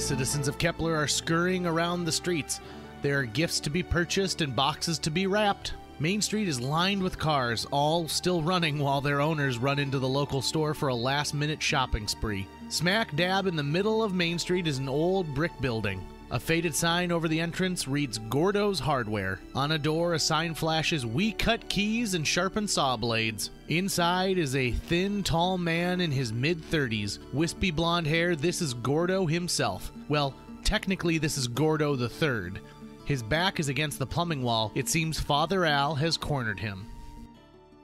citizens of Kepler are scurrying around the streets. There are gifts to be purchased and boxes to be wrapped. Main Street is lined with cars, all still running while their owners run into the local store for a last minute shopping spree. Smack dab in the middle of Main Street is an old brick building. A faded sign over the entrance reads Gordo's Hardware. On a door, a sign flashes We cut keys and sharpen saw blades. Inside is a thin, tall man in his mid 30s. Wispy blonde hair, this is Gordo himself. Well, technically, this is Gordo the Third. His back is against the plumbing wall. It seems Father Al has cornered him.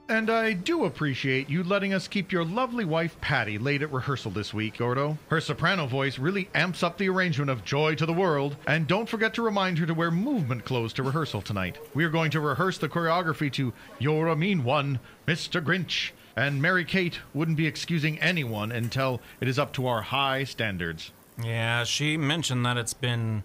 And I do appreciate you letting us keep your lovely wife Patty late at rehearsal this week, Gordo. Her soprano voice really amps up the arrangement of Joy to the World, and don't forget to remind her to wear movement clothes to rehearsal tonight. We are going to rehearse the choreography to You're a Mean One, Mr. Grinch, and Mary Kate wouldn't be excusing anyone until it is up to our high standards. Yeah, she mentioned that it's been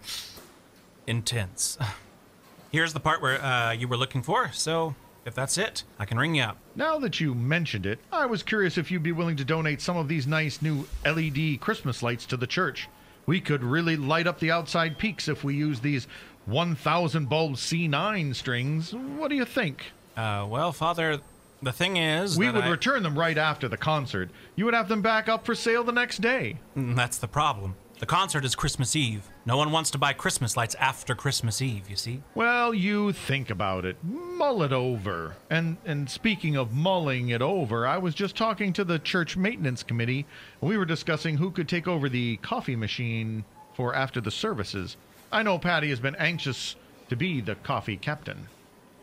intense. Here's the part where uh, you were looking for, so if that's it, I can ring you up. Now that you mentioned it, I was curious if you'd be willing to donate some of these nice new LED Christmas lights to the church. We could really light up the outside peaks if we use these 1000 bulb C9 strings. What do you think? Uh, well, Father, the thing is. We would I- return them right after the concert. You would have them back up for sale the next day. Mm, That's the problem. The concert is Christmas Eve. No one wants to buy Christmas lights after Christmas Eve, you see? Well, you think about it. Mull it over. And and speaking of mulling it over, I was just talking to the church maintenance committee, and we were discussing who could take over the coffee machine for after the services. I know Patty has been anxious to be the coffee captain.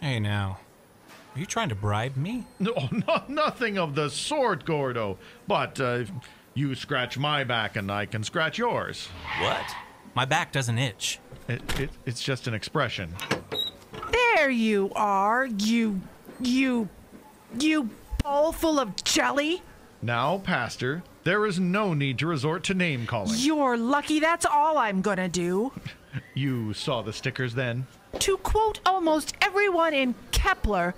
Hey, now. Are you trying to bribe me? No, no nothing of the sort, Gordo. But uh, you scratch my back and I can scratch yours. What? My back doesn't itch. It, it, it's just an expression. There you are, you, you, you bowl full of jelly. Now, Pastor, there is no need to resort to name calling. You're lucky that's all I'm gonna do. You saw the stickers then? To quote almost everyone in Kepler,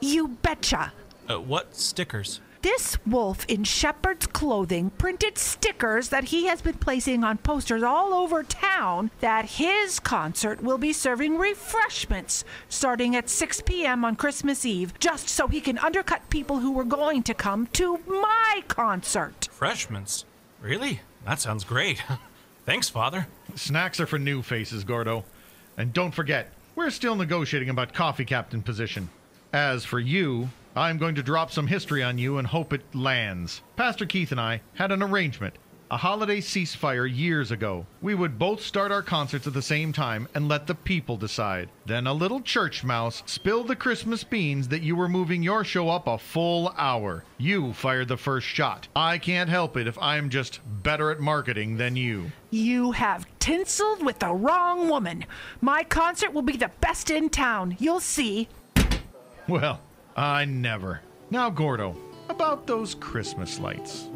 you betcha. Uh, what stickers? This wolf in shepherd's clothing printed stickers that he has been placing on posters all over town that his concert will be serving refreshments starting at 6 p.m. on Christmas Eve, just so he can undercut people who were going to come to my concert. Refreshments? Really? That sounds great. Thanks, Father. Snacks are for new faces, Gordo. And don't forget, we're still negotiating about coffee captain position. As for you, I'm going to drop some history on you and hope it lands. Pastor Keith and I had an arrangement, a holiday ceasefire years ago. We would both start our concerts at the same time and let the people decide. Then a little church mouse spilled the Christmas beans that you were moving your show up a full hour. You fired the first shot. I can't help it if I'm just better at marketing than you. You have tinseled with the wrong woman. My concert will be the best in town. You'll see. Well, I never. Now, Gordo, about those Christmas lights.